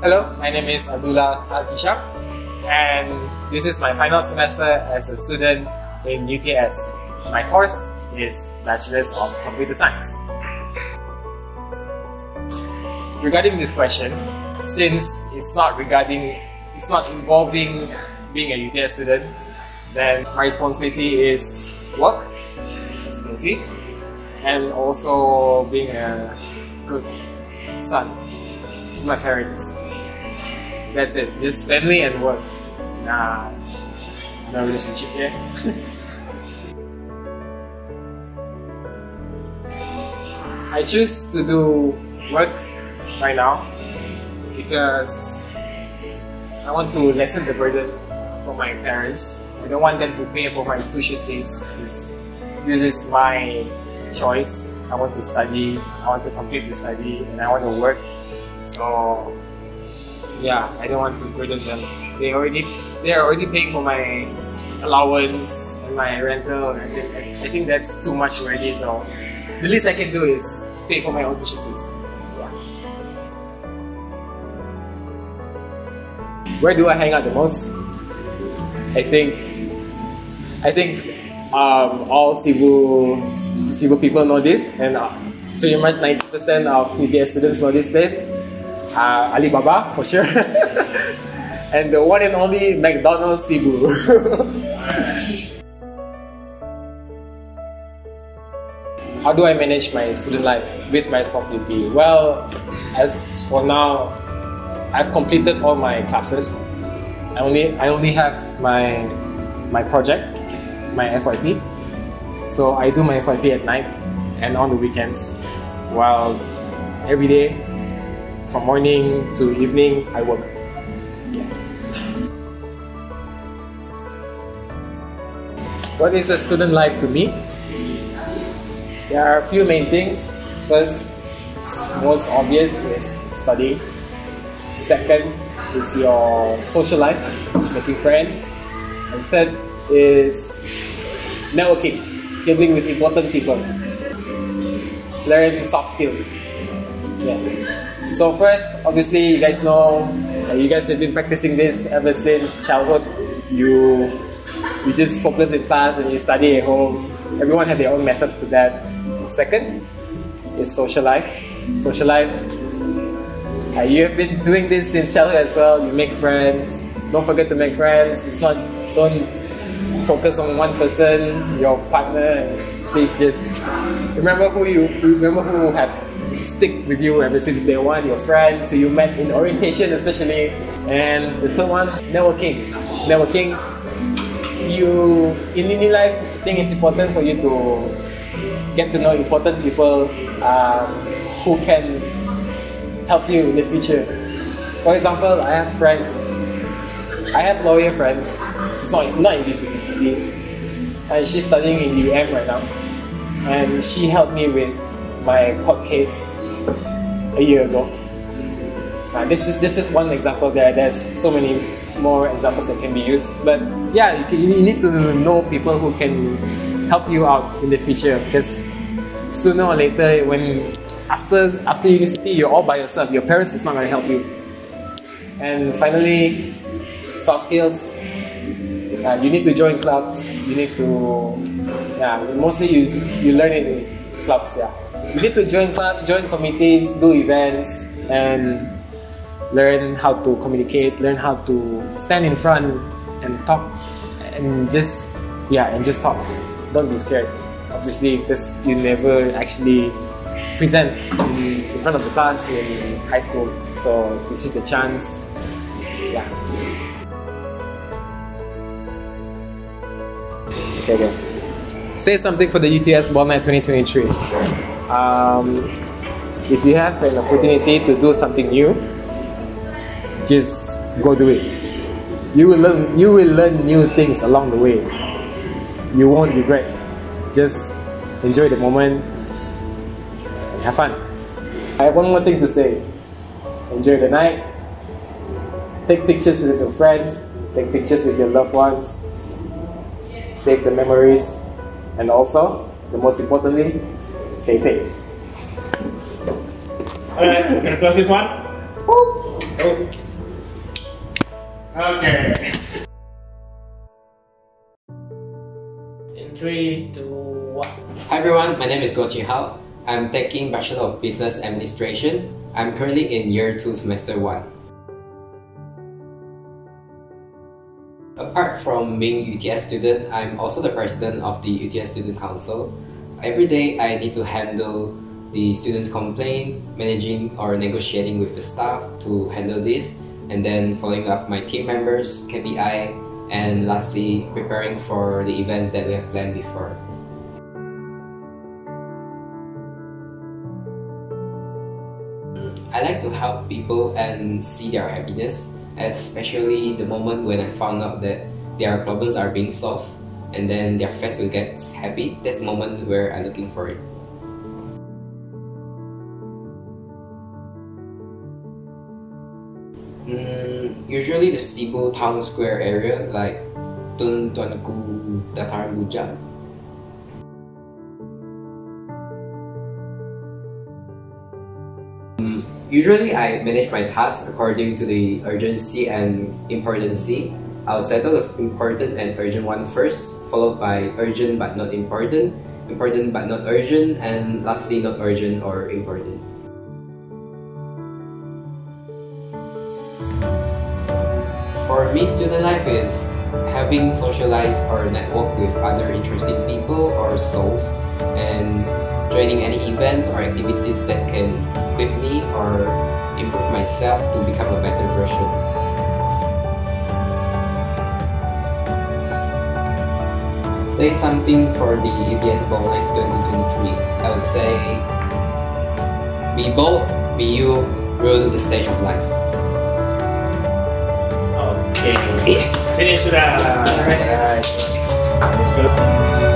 Hello, my name is Abdullah Al Hisham, and this is my final semester as a student in UTS. My course is Bachelor's of Computer Science. Regarding this question, since it's not regarding, it's not involving being a UTS student, then my responsibility is work, as you can see, and also being a good son to my parents. That's it. Just family and work. Nah, no relationship here. I choose to do work right now because I want to lessen the burden for my parents. I don't want them to pay for my tuition fees. This, this is my choice. I want to study, I want to complete the study, and I want to work. So yeah, I don't want to burden them. They already they're already paying for my allowance and my rental. I think I think that's too much already. So the least I can do is pay for my own tuition fees. Yeah. Where do I hang out the most? I think I think um, all Sibu Sibu people know this, and uh, pretty much 90% of UTS students know this place. Uh, Alibaba for sure, and the one and only McDonald's Sibu. How do I manage my student life with my responsibility? Well, as for now, I've completed all my classes. I only I only have my my project, my FYP. So I do my FYP at night and on the weekends, while every day, from morning to evening, I work. What is a student life to me? There are a few main things. First, most obvious is studying. Second is your social life, making friends. And third is networking, dealing with important people. Learn soft skills. Yeah. So first, obviously, you guys know, uh, you guys have been practicing this ever since childhood. You you just focus in class and you study at home. Everyone have their own method to that. Second is social life. Social life. Uh, you have been doing this since childhood as well. You make friends. Don't forget to make friends. It's not don't focus on one person, your partner. Please just remember who you remember who have stick with you ever since day one. Your friends who you met in orientation, especially. And the third one, networking. Networking. You in uni life, I think it's important for you to get to know important people um, who can help you in the future. For example, I have friends. I have lawyer friends. It's not not in this university, and she's studying in UM right now. And she helped me with my court case a year ago. Uh, this is this is one example. There, there's so many more examples that can be used. But yeah, you, can, you need to know people who can help you out in the future because sooner or later when after after university you're all by yourself your parents is not going to help you and finally soft skills uh, you need to join clubs you need to yeah mostly you you learn it in clubs yeah you need to join clubs join committees do events and learn how to communicate learn how to stand in front and talk and just yeah and just talk don't be scared. Obviously, because you never actually present in, front of the class in high school, so this is the chance. Yeah. Okay, okay. Say something for the UTS Ball Night 2023. Um, if you have an opportunity to do something new, just go do it. You will learn. You will learn new things along the way you won't regret. Just enjoy the moment and have fun. I have one more thing to say. Enjoy the night. Take pictures with your friends. Take pictures with your loved ones. Save the memories. And also, the most importantly, stay safe. Alright, gonna close this one. Oh. Okay. In three, two, one. Hi everyone, my name is Goh Chi Hao. I'm taking Bachelor of Business Administration. I'm currently in year 2 semester 1. Apart from being UTS student, I'm also the president of the UTS Student Council. Every day I need to handle the students' complaint, managing or negotiating with the staff to handle this, and then following up my team members, KPI, and lastly, preparing for the events that we have planned before. I like to help people and see their happiness, especially the moment when I found out that their problems are being solved and then their face will get happy. That's the moment where I'm looking for it. Mm, usually the Sibu town square area like Tun Tuanku Dataran Bujang. Mm, usually I manage my tasks according to the urgency and importancy. I'll settle the important and urgent one first, followed by urgent but not important, important but not urgent, and lastly not urgent or important. For me, student life is having socialized or network with other interesting people or souls and joining any events or activities that can equip me or improve myself to become a better version. Say something for the UTS Ball Night 2023. I would say, be bold, be you, rule the stage of life. Okay. Finish sudah. Alright. Let's go.